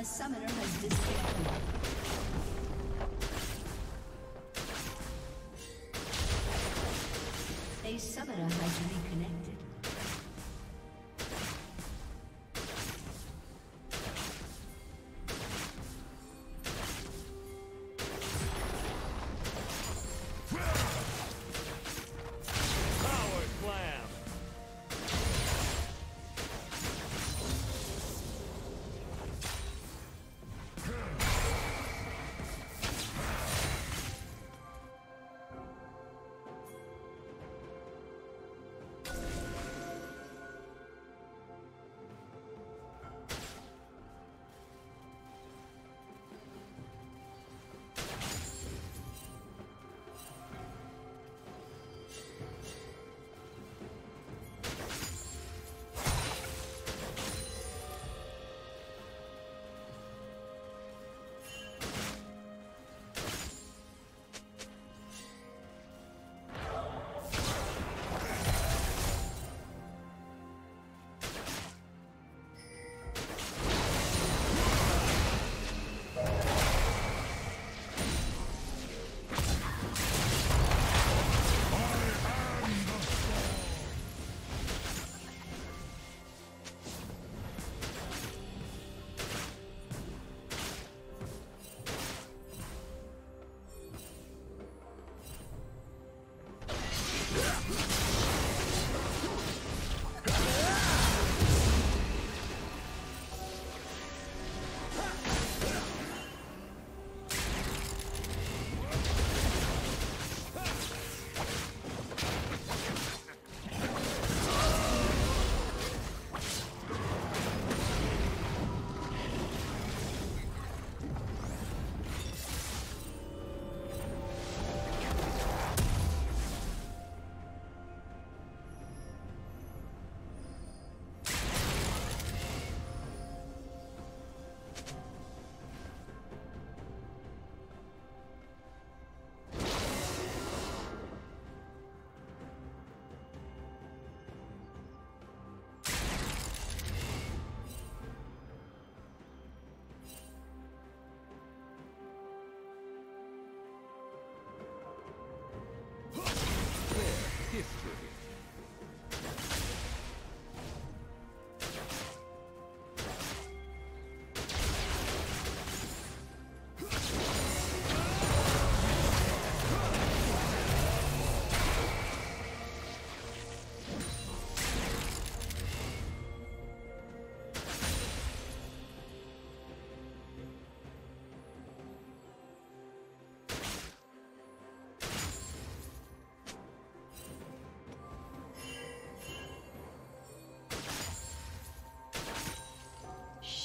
A summoner has disconnected. A summoner has reconnected.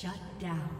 Shut down.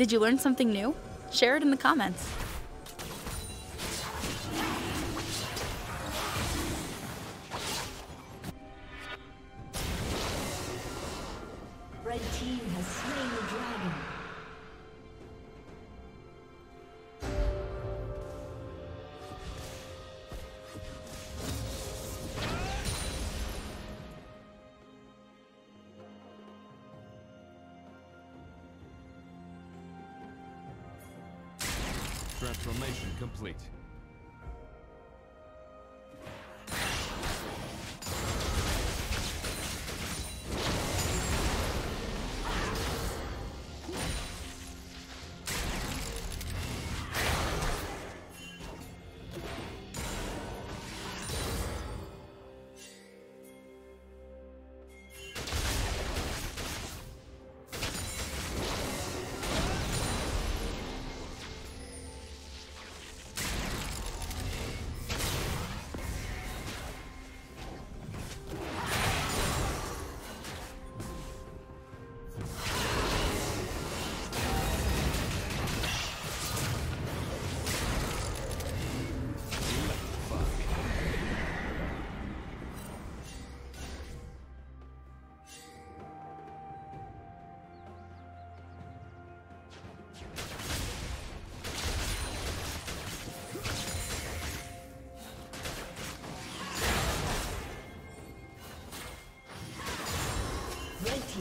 Did you learn something new? Share it in the comments. Red team has slain Transformation complete.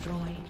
Destroyed.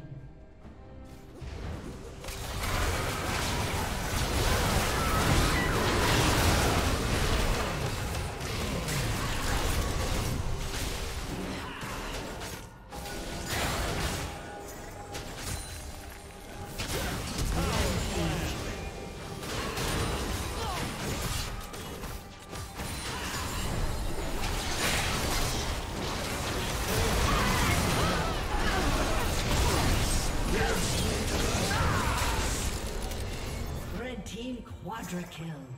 Quadra kill.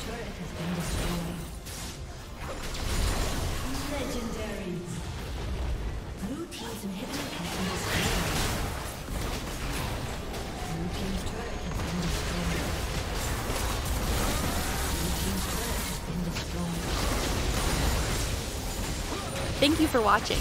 Turret has been destroyed. Legendary. Blue team's inhibitor has been destroyed. Blue team's turret has been destroyed. Blue team's turret has been destroyed. Thank you for watching.